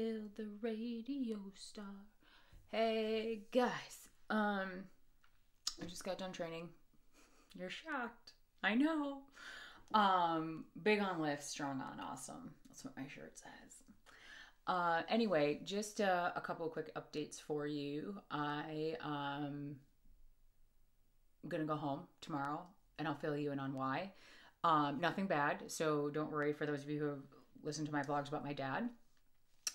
the radio star. Hey guys, um, I just got done training. You're shocked. I know. Um, big on lift, strong on awesome. That's what my shirt says. Uh, anyway, just uh, a couple quick updates for you. I um, I'm gonna go home tomorrow, and I'll fill you in on why. Um, nothing bad, so don't worry for those of you who have listened to my vlogs about my dad.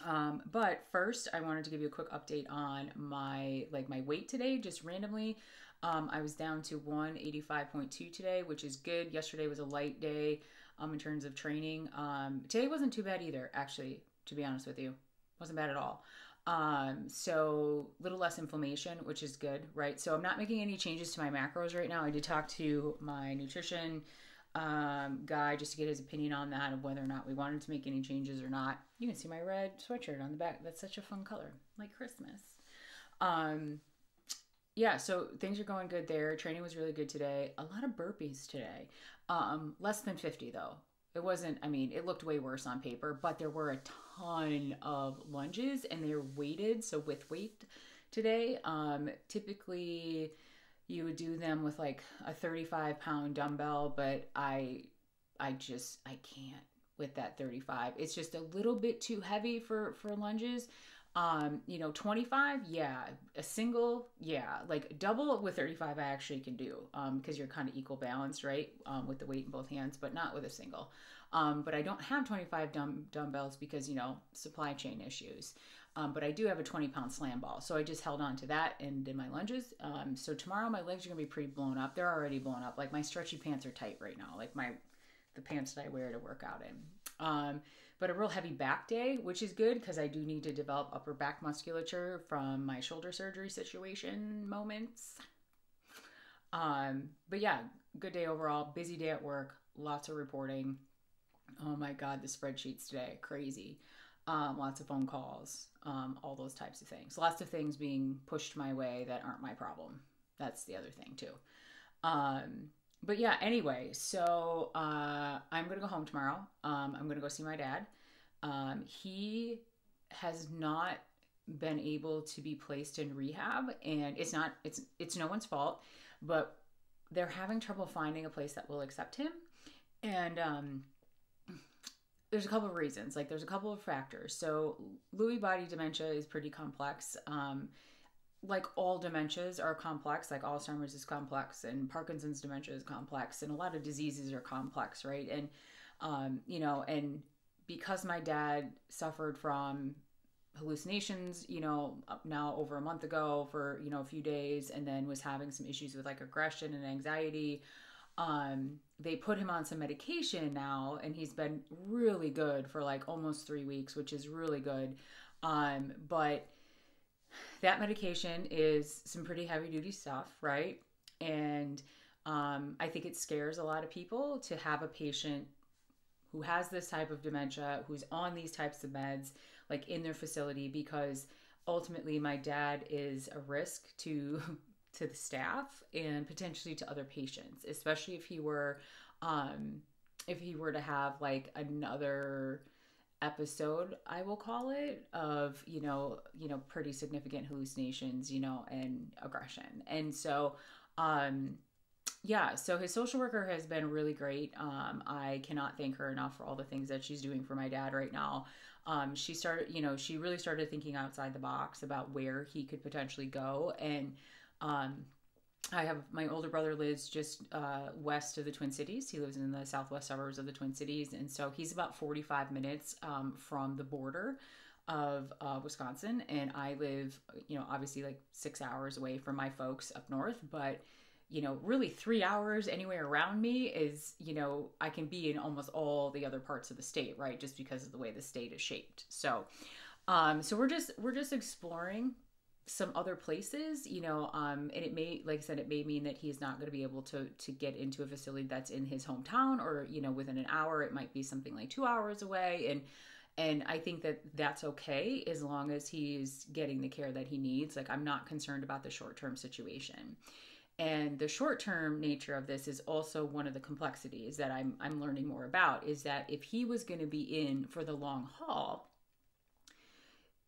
Um, but first, I wanted to give you a quick update on my like my weight today, just randomly. Um, I was down to 185.2 today, which is good. Yesterday was a light day um, in terms of training. Um, today wasn't too bad either, actually, to be honest with you. Wasn't bad at all. Um, so little less inflammation, which is good, right? So I'm not making any changes to my macros right now. I did talk to my nutrition um, guy just to get his opinion on that of whether or not we wanted to make any changes or not. You can see my red sweatshirt on the back. That's such a fun color, like Christmas. Um, yeah, so things are going good there. Training was really good today. A lot of burpees today. Um, less than 50 though. It wasn't, I mean, it looked way worse on paper, but there were a ton of lunges and they're weighted, so with weight today. Um, typically, you would do them with like a 35 pound dumbbell, but I, I just, I can't with that 35. It's just a little bit too heavy for for lunges. Um, you know, 25, yeah. A single, yeah. Like double with 35, I actually can do um, because you're kind of equal balanced, right? Um, with the weight in both hands, but not with a single. Um, but I don't have 25 dumb- dumbbells because, you know, supply chain issues. Um, but I do have a 20 pound slam ball. So I just held on to that and did my lunges. Um, so tomorrow my legs are going to be pretty blown up. They're already blown up. Like my stretchy pants are tight right now. Like my, the pants that I wear to work out in. Um, but a real heavy back day, which is good because I do need to develop upper back musculature from my shoulder surgery situation moments. Um, but yeah, good day overall. Busy day at work, lots of reporting. Oh my God, the spreadsheets today, crazy. Um, lots of phone calls, um, all those types of things. Lots of things being pushed my way that aren't my problem. That's the other thing, too. Um, but yeah, anyway, so uh, I'm gonna go home tomorrow. Um, I'm gonna go see my dad. Um, he has not been able to be placed in rehab, and it's not it's it's no one's fault, but they're having trouble finding a place that will accept him, and um, there's a couple of reasons. Like there's a couple of factors. So Lewy body dementia is pretty complex. Um, like all dementias are complex, like Alzheimer's is complex and Parkinson's dementia is complex and a lot of diseases are complex, right? And um, you know, and because my dad suffered from hallucinations, you know, now over a month ago for, you know, a few days and then was having some issues with like aggression and anxiety, um, they put him on some medication now and he's been really good for like almost 3 weeks, which is really good. Um, but that medication is some pretty heavy duty stuff, right? And um, I think it scares a lot of people to have a patient who has this type of dementia, who's on these types of meds, like in their facility, because ultimately my dad is a risk to to the staff and potentially to other patients, especially if he were um, if he were to have like another episode i will call it of you know you know pretty significant hallucinations you know and aggression. And so um yeah so his social worker has been really great. Um i cannot thank her enough for all the things that she's doing for my dad right now. Um she started you know she really started thinking outside the box about where he could potentially go. And um I have my older brother lives just uh, west of the Twin Cities. He lives in the southwest suburbs of the Twin Cities, and so he's about 45 minutes um, from the border of uh, Wisconsin. And I live, you know, obviously like six hours away from my folks up north, but you know, really three hours anywhere around me is, you know, I can be in almost all the other parts of the state, right? Just because of the way the state is shaped. So, um, so we're just we're just exploring some other places, you know, um, and it may, like I said, it may mean that he's not going to be able to to get into a facility that's in his hometown, or you know, within an hour. It might be something like two hours away, and and I think that that's okay as long as he's getting the care that he needs. Like I'm not concerned about the short term situation. And the short term nature of this is also one of the complexities that I'm I'm learning more about. Is that if he was going to be in for the long haul,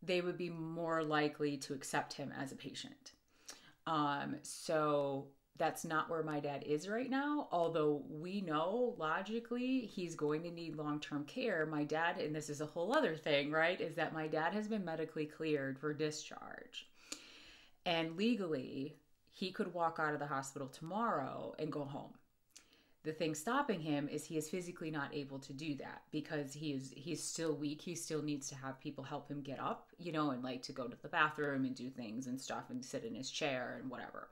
they would be more likely to accept him as a patient. Um, so that's not where my dad is right now. Although we know logically he's going to need long term care. My dad, and this is a whole other thing, right? Is that my dad has been medically cleared for discharge. And legally, he could walk out of the hospital tomorrow and go home. The thing stopping him is he is physically not able to do that because he is he's still weak. He still needs to have people help him get up, you know, and like to go to the bathroom and do things and stuff and sit in his chair and whatever.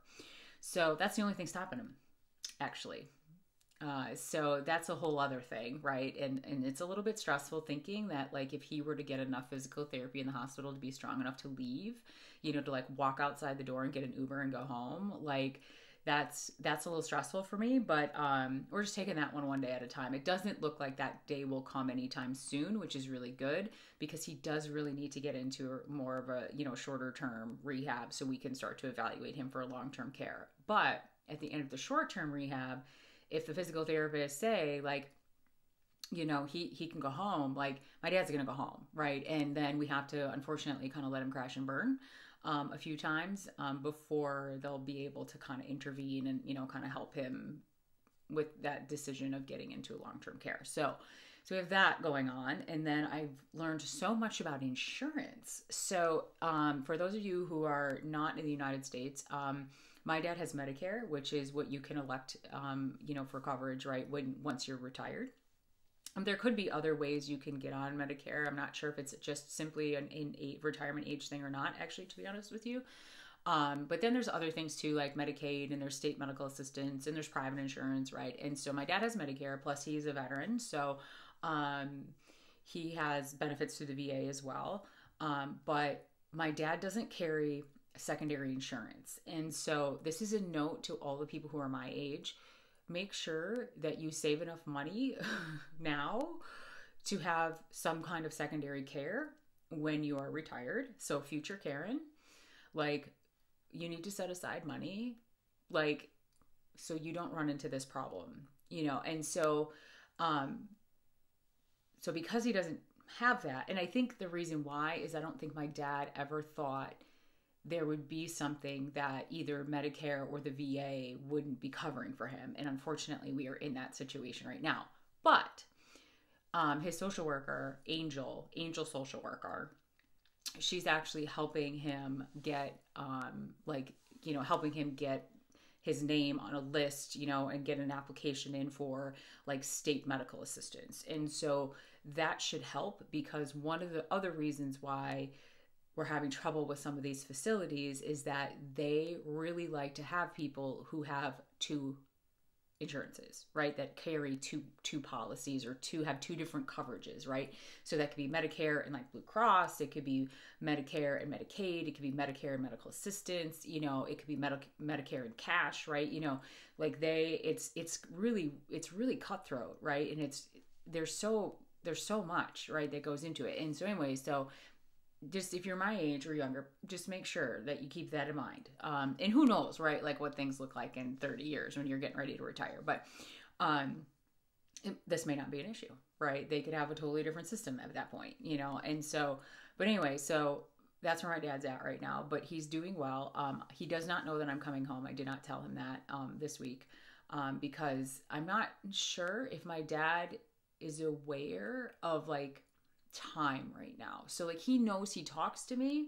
So that's the only thing stopping him, actually. Uh, so that's a whole other thing, right? And and it's a little bit stressful thinking that like if he were to get enough physical therapy in the hospital to be strong enough to leave, you know, to like walk outside the door and get an Uber and go home, like that's that's a little stressful for me but um we're just taking that one one day at a time. It doesn't look like that day will come anytime soon which is really good because he does really need to get into more of a you know shorter term rehab so we can start to evaluate him for long term care. But at the end of the short term rehab if the physical therapists say like you know he he can go home like my dad's gonna go home right? And then we have to unfortunately kind of let him crash and burn um, a few times um, before they'll be able to kind of intervene and you know kind of help him with that decision of getting into long-term care. So so we have that going on and then i've learned so much about insurance. So um, for those of you who are not in the united states um, my dad has medicare which is what you can elect um, you know for coverage right when once you're retired there could be other ways you can get on Medicare. I'm not sure if it's just simply an, an a retirement age thing or not, actually, to be honest with you. Um, but then there's other things too, like Medicaid and there's state medical assistance and there's private insurance, right? And so my dad has Medicare, plus he's a veteran. So um, he has benefits through the VA as well. Um, but my dad doesn't carry secondary insurance. And so this is a note to all the people who are my age make sure that you save enough money now to have some kind of secondary care when you are retired. So, future Karen, like, you need to set aside money, like, so you don't run into this problem, you know? And so, um, so because he doesn't have that, and I think the reason why is I don't think my dad ever thought there would be something that either Medicare or the VA wouldn't be covering for him. And unfortunately, we are in that situation right now. But um, his social worker, Angel, Angel social worker, she's actually helping him get, um, like, you know, helping him get his name on a list, you know, and get an application in for like state medical assistance. And so that should help because one of the other reasons why we're having trouble with some of these facilities is that they really like to have people who have two insurances, right? That carry two two policies or two have two different coverages, right? So that could be Medicare and like Blue Cross, it could be Medicare and Medicaid, it could be Medicare and medical assistance, you know, it could be Medi- Medicare and cash, right? You know, like they it's it's really it's really cutthroat, right? And it's there's so there's so much, right, that goes into it. And so anyway, so just if you're my age or younger, just make sure that you keep that in mind. Um, and who knows, right? Like what things look like in 30 years when you're getting ready to retire. But um, it, this may not be an issue, right? They could have a totally different system at that point, you know? And so, but anyway, so that's where my dad's at right now, but he's doing well. Um, he does not know that I'm coming home. I did not tell him that um, this week um, because I'm not sure if my dad is aware of like time right now. So like he knows he talks to me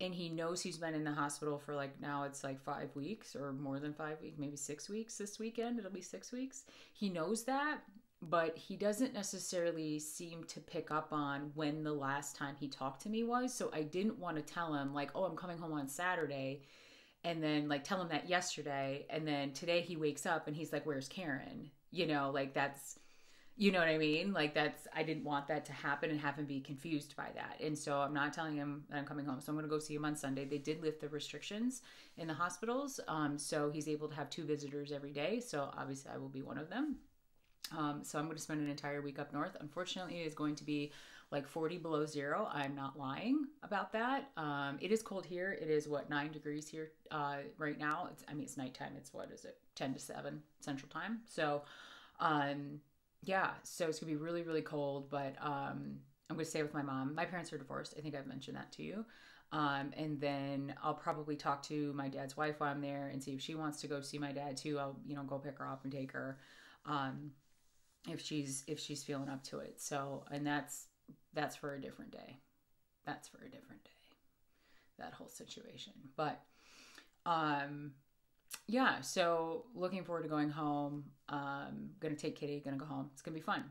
and he knows he's been in the hospital for like now it's like 5 weeks or more than 5 weeks, maybe 6 weeks this weekend. It'll be 6 weeks. He knows that, but he doesn't necessarily seem to pick up on when the last time he talked to me was. So I didn't want to tell him like, "Oh, I'm coming home on Saturday." And then like tell him that yesterday and then today he wakes up and he's like, "Where's Karen?" You know, like that's you know what I mean? Like that's I didn't want that to happen and have him be confused by that. And so I'm not telling him that I'm coming home. So I'm going to go see him on Sunday. They did lift the restrictions in the hospitals, um, so he's able to have two visitors every day. So obviously I will be one of them. Um, so I'm going to spend an entire week up north. Unfortunately, it is going to be like 40 below zero. I'm not lying about that. Um, it is cold here. It is what nine degrees here uh, right now. It's I mean it's nighttime. It's what is it 10 to 7 Central Time. So um yeah, so it's gonna be really, really cold, but um, I'm to stay with my mom. My parents are divorced. I think I've mentioned that to you. Um, and then I'll probably talk to my dad's wife while I'm there and see if she wants to go see my dad too. I'll, you know, go pick her up and take her. Um, if she's if she's feeling up to it. So, and that's that's for a different day. That's for a different day. That whole situation. But um yeah, so looking forward to going home. Um gonna take Kitty, gonna go home. It's gonna be fun.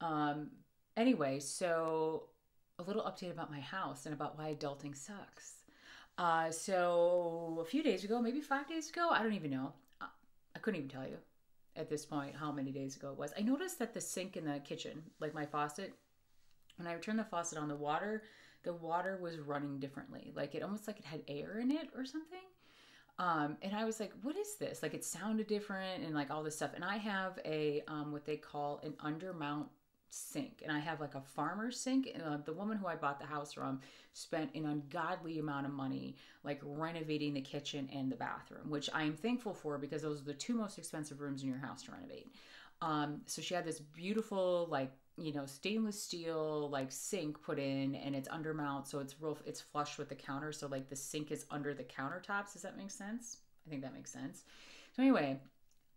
Um anyway, so a little update about my house and about why adulting sucks. Uh, so a few days ago, maybe five days ago, I don't even know. I couldn't even tell you at this point how many days ago it was. I noticed that the sink in the kitchen, like my faucet, when I turned the faucet on, the water, the water was running differently. Like it almost like it had air in it or something. Um, and I was like, what is this? Like it sounded different and like all this stuff. And I have a um, what they call an undermount sink and i have like a farmer sink and uh, the woman who i bought the house from spent an ungodly amount of money like renovating the kitchen and the bathroom which i am thankful for because those are the two most expensive rooms in your house to renovate um, so she had this beautiful like you know stainless steel like sink put in and it's undermount so it's real it's flush with the counter so like the sink is under the countertops does that make sense i think that makes sense so anyway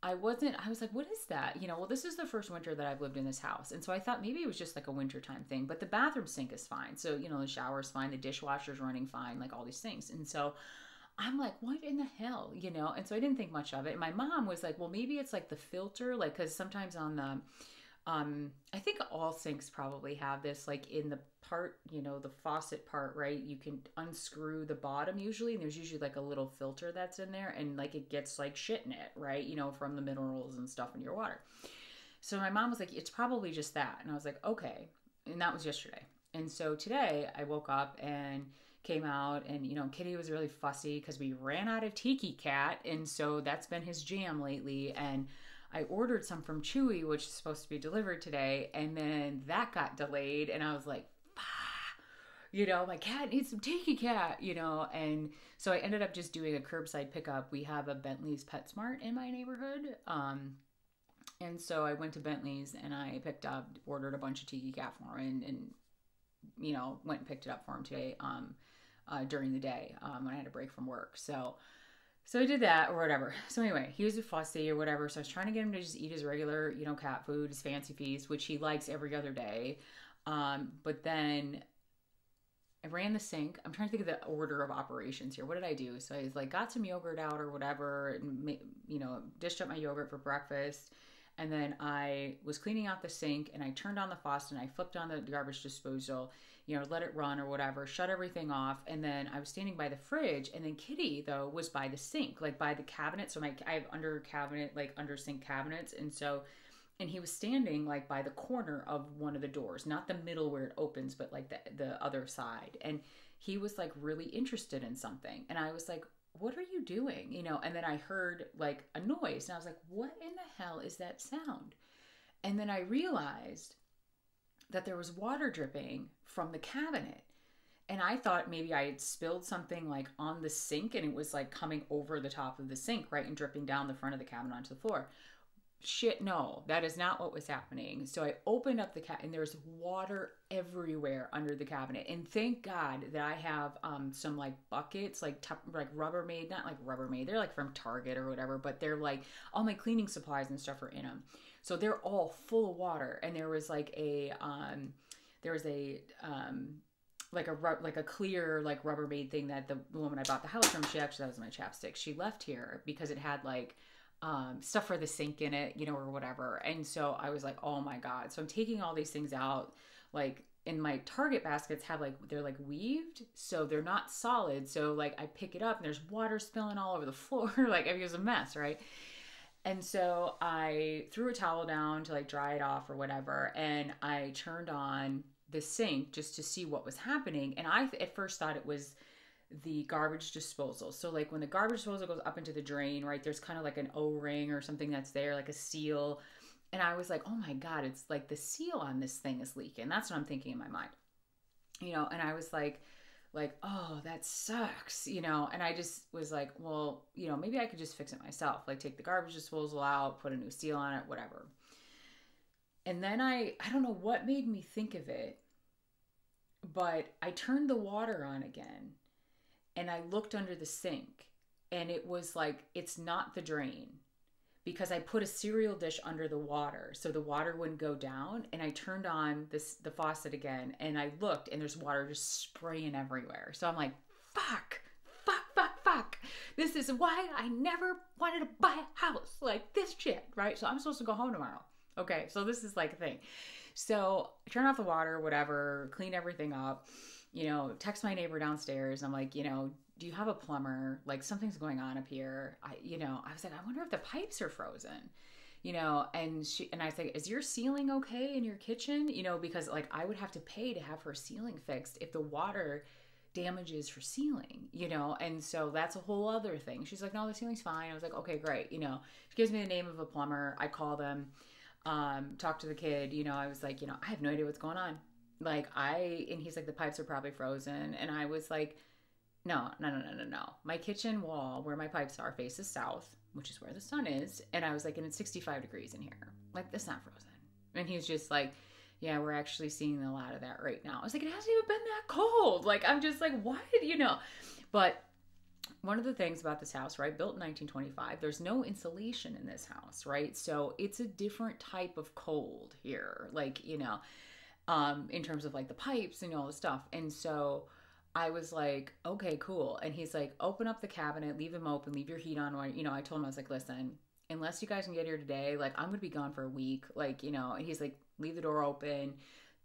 I wasn't, I was like, what is that? You know, well, this is the first winter that I've lived in this house. And so I thought maybe it was just like a wintertime thing, but the bathroom sink is fine. So, you know, the shower's fine, the dishwasher's running fine, like all these things. And so I'm like, what in the hell? You know? And so I didn't think much of it. And my mom was like, well, maybe it's like the filter, like, cause sometimes on the, um, I think all sinks probably have this, like in the part, you know, the faucet part, right? You can unscrew the bottom usually, and there's usually like a little filter that's in there, and like it gets like shit in it, right? You know, from the minerals and stuff in your water. So my mom was like, it's probably just that. And I was like, okay. And that was yesterday. And so today I woke up and came out and you know kitty was really fussy because we ran out of tiki cat and so that's been his jam lately and I ordered some from Chewy, which is supposed to be delivered today, and then that got delayed, and I was like, you know, my cat needs some tiki cat, you know, and so I ended up just doing a curbside pickup. We have a Bentley's Pet Stuff in my neighborhood, um, and so I went to Bentley's and I picked up, ordered a bunch of tiki cat for him, and, and you know, went and picked it up for him today um, uh, during the day um, when I had a break from work. So so I did that or whatever. So anyway, he was a fussy or whatever. So I was trying to get him to just eat his regular, you know, cat food, his fancy feast, which he likes every other day. Um, but then I ran the sink. I'm trying to think of the order of operations here. What did I do? So I was like, got some yogurt out or whatever, and you know, dished up my yogurt for breakfast. And then I was cleaning out the sink and I turned on the faucet and I flipped on the garbage disposal you know, let it run or whatever, shut everything off. And then I was standing by the fridge. And then Kitty, though, was by the sink, like by the cabinet. So my, I have under cabinet, like under sink cabinets. And so, and he was standing like by the corner of one of the doors, not the middle where it opens, but like the, the other side. And he was like really interested in something. And I was like, what are you doing? You know, and then I heard like a noise and I was like, what in the hell is that sound? And then I realized that there was water dripping from the cabinet. And I thought maybe I had spilled something like on the sink and it was like coming over the top of the sink, right? And dripping down the front of the cabinet onto the floor. Shit, no, that is not what was happening. So I opened up the cat and there's water everywhere under the cabinet. And thank God that I have um, some like buckets, like t- like Rubbermaid, not like Rubbermaid, they're like from Target or whatever, but they're like all my cleaning supplies and stuff are in them. So they're all full of water. And there was like a um there was a um like a like a clear like Rubbermaid thing that the woman I bought the house from she actually that was my chapstick she left here because it had like um, stuff for the sink in it you know or whatever. And so I was like oh my god. So I'm taking all these things out like in my Target baskets have like they're like weaved so they're not solid. So like I pick it up and there's water spilling all over the floor. Like it was a mess right? And so I threw a towel down to like dry it off or whatever. And I turned on the sink just to see what was happening. And I at first thought it was the garbage disposal. So like when the garbage disposal goes up into the drain, right, there's kind of like an O-ring or something that's there, like a seal. And I was like, oh my God, it's like the seal on this thing is leaking. That's what I'm thinking in my mind. You know, and I was like, like, oh, that sucks, you know. And I just was like, well, you know, maybe I could just fix it myself. Like take the garbage disposal out, put a new seal on it, whatever. And then I I don't know what made me think of it. but I turned the water on again and I looked under the sink and it was like, it's not the drain because I put a cereal dish under the water so the water wouldn't go down. And I turned on this the faucet again and I looked and there's water just spraying everywhere. So I'm like, fuck, fuck, fuck, fuck. This is why I never wanted to buy a house like this shit, right? So I'm supposed to go home tomorrow. Okay, so this is like a thing. So turn off the water, whatever, clean everything up, you know, text my neighbor downstairs. I'm like, you know, do you have a plumber? Like something's going on up here. I, you know, I was like, I wonder if the pipes are frozen, you know, and she, and I was like, is your ceiling okay in your kitchen? You know, because like I would have to pay to have her ceiling fixed if the water damages her ceiling, you know, and so that's a whole other thing. She's like, no, the ceiling's fine. I was like, okay, great. You know, she gives me the name of a plumber. I call them, um, talk to the kid, you know, I was like, you know, I have no idea what's going on. Like I, and he's like, the pipes are probably frozen. And I was like, no, no, no, no, no, no. My kitchen wall where my pipes are faces south, which is where the sun is. And I was like, and it's 65 degrees in here. Like, it's not frozen. And he's just like, yeah, we're actually seeing a lot of that right now. I was like, it hasn't even been that cold. Like, I'm just like, what? You know? But one of the things about this house, right, built in 1925, there's no insulation in this house, right? So it's a different type of cold here, like, you know, um, in terms of like the pipes and all the stuff. And so, I was like, okay, cool. And he's like, open up the cabinet, leave them open, leave your heat on. While, you know, I told him, I was like, listen, unless you guys can get here today, like, I'm going to be gone for a week. Like, you know, and he's like, leave the door open,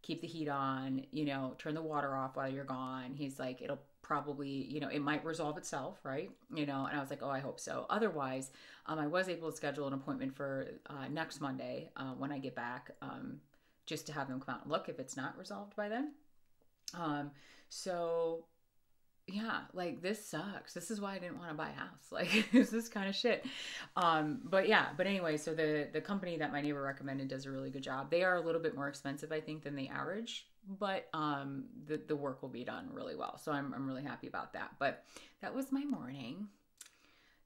keep the heat on, you know, turn the water off while you're gone. He's like, it'll probably, you know, it might resolve itself, right? You know, and I was like, oh, I hope so. Otherwise, um, I was able to schedule an appointment for uh, next Monday uh, when I get back, um, just to have them come out and look if it's not resolved by then. Um, so yeah, like this sucks. This is why I didn't want to buy a house. Like this is kind of shit. Um, but yeah, but anyway, so the the company that my neighbor recommended does a really good job. They are a little bit more expensive, I think, than the average, but um, the the work will be done really well. So I'm I'm really happy about that. But that was my morning.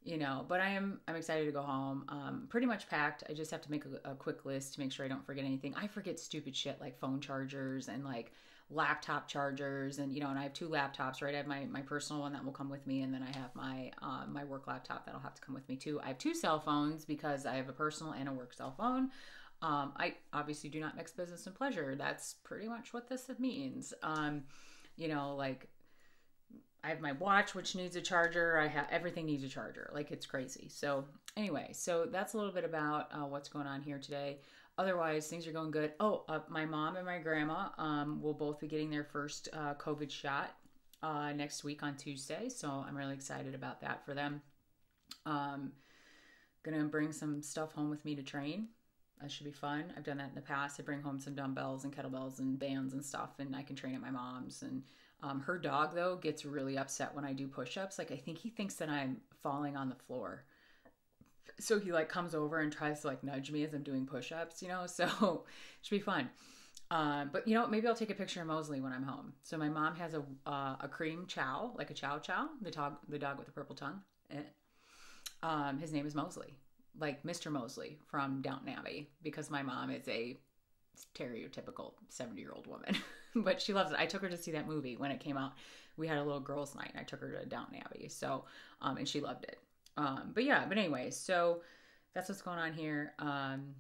You know, but I am I'm excited to go home. Um, pretty much packed. I just have to make a, a quick list to make sure I don't forget anything. I forget stupid shit like phone chargers and like laptop chargers and you know and i have two laptops right i have my, my personal one that will come with me and then i have my um, my work laptop that'll have to come with me too i have two cell phones because i have a personal and a work cell phone um, i obviously do not mix business and pleasure that's pretty much what this means um, you know like I have my watch, which needs a charger. I have everything needs a charger. Like it's crazy. So anyway, so that's a little bit about uh, what's going on here today. Otherwise things are going good. Oh uh, my mom and my grandma um, will both be getting their first uh, covid shot uh, next week on tuesday. So i'm really excited about that for them. Um, gonna bring some stuff home with me to train. That should be fun. I've done that in the past. I bring home some dumbbells and kettlebells and bands and stuff and i can train at my mom's and um, her dog though gets really upset when i do push-ups like i think he thinks that i'm falling on the floor so he like comes over and tries to like nudge me as I'm doing push-ups, you know. So should be fun. Um, but you know, maybe I'll take a picture of Mosley when I'm home. So my mom has a uh, a cream chow, like a chow chow, the dog the dog with the purple tongue. Eh. Um, his name is Mosley, like Mr. Mosley from Downton Abbey, because my mom is a stereotypical 70 year old woman, but she loves it. I took her to see that movie when it came out. We had a little girls' night. And I took her to Downton Abbey, so um, and she loved it. Um, but yeah, but anyway, so that's what's going on here. Um,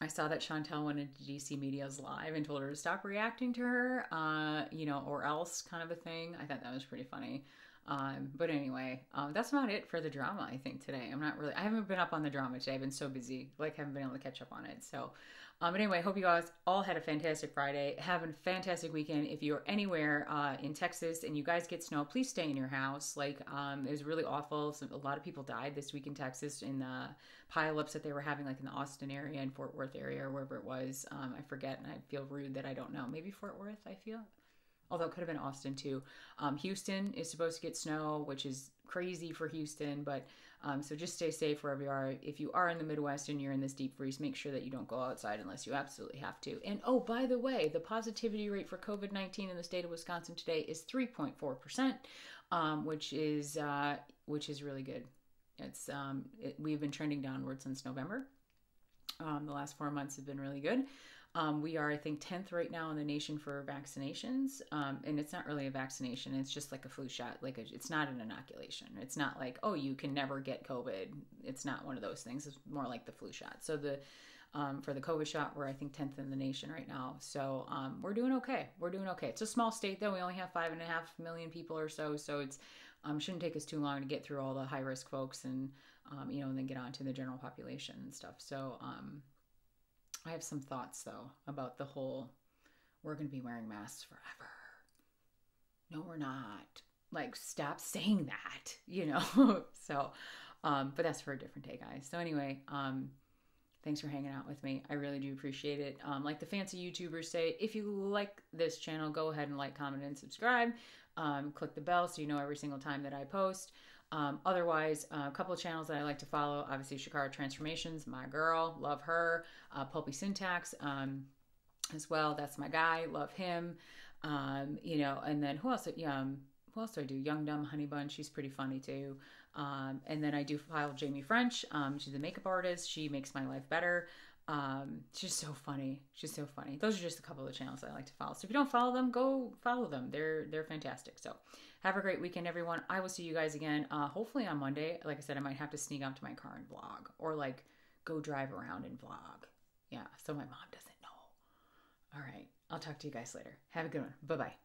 I saw that Chantel went into DC Media's live and told her to stop reacting to her, uh, you know, or else kind of a thing. I thought that was pretty funny. Um, but anyway, um, that's about it for the drama, I think, today. I'm not really, I haven't been up on the drama today. I've been so busy, like, haven't been able to catch up on it. So, um, but anyway, hope you guys all had a fantastic Friday. Have a fantastic weekend. If you're anywhere uh, in Texas and you guys get snow, please stay in your house. Like, um, it was really awful. So, a lot of people died this week in Texas in the pileups that they were having, like in the Austin area and Fort Worth area or wherever it was. Um, I forget, and I feel rude that I don't know. Maybe Fort Worth, I feel although it could have been Austin too. Um, Houston is supposed to get snow, which is crazy for Houston, but um, so just stay safe wherever you are. If you are in the Midwest and you're in this deep freeze, make sure that you don't go outside unless you absolutely have to. And oh, by the way, the positivity rate for COVID 19 in the state of Wisconsin today is 3.4%, um, which is uh, which is really good. It's um, it, we've been trending downward since November. Um, the last four months have been really good. Um, we are, I think, 10th right now in the nation for vaccinations. Um, and it's not really a vaccination, it's just like a flu shot. Like, a, it's not an inoculation. It's not like, oh, you can never get COVID. It's not one of those things. It's more like the flu shot. So, the um, for the COVID shot, we're I think 10th in the nation right now. So um, we're doing okay. We're doing okay. It's a small state though. We only have five and a half million people or so. So it's um, shouldn't take us too long to get through all the high risk folks and um, you know and then get on to the general population and stuff. So I have some thoughts though about the whole we're going to be wearing masks forever. No, we're not. Like stop saying that, you know. so um, but that's for a different day, guys. So anyway, um, Thanks for hanging out with me. I really do appreciate it. Um, like the fancy YouTubers say, if you like this channel, go ahead and like, comment, and subscribe. Um, click the bell so you know every single time that I post. Um, otherwise, uh, a couple of channels that I like to follow obviously, Shakara Transformations, my girl, love her. Uh, Pulpy Syntax um, as well. That's my guy, love him. Um, you know, and then who else? Um, who else do I do? Young Dumb Honey Bun. She's pretty funny too. Um, and then I do follow Jamie French. Um, she's a makeup artist. She makes my life better. Um, she's so funny. She's so funny. Those are just a couple of channels I like to follow. So if you don't follow them, go follow them. They're they're fantastic. So have a great weekend, everyone. I will see you guys again. Uh, hopefully on Monday. Like I said, I might have to sneak out to my car and vlog, or like go drive around and vlog. Yeah, so my mom doesn't know. All right. I'll talk to you guys later. Have a good one. Bye bye.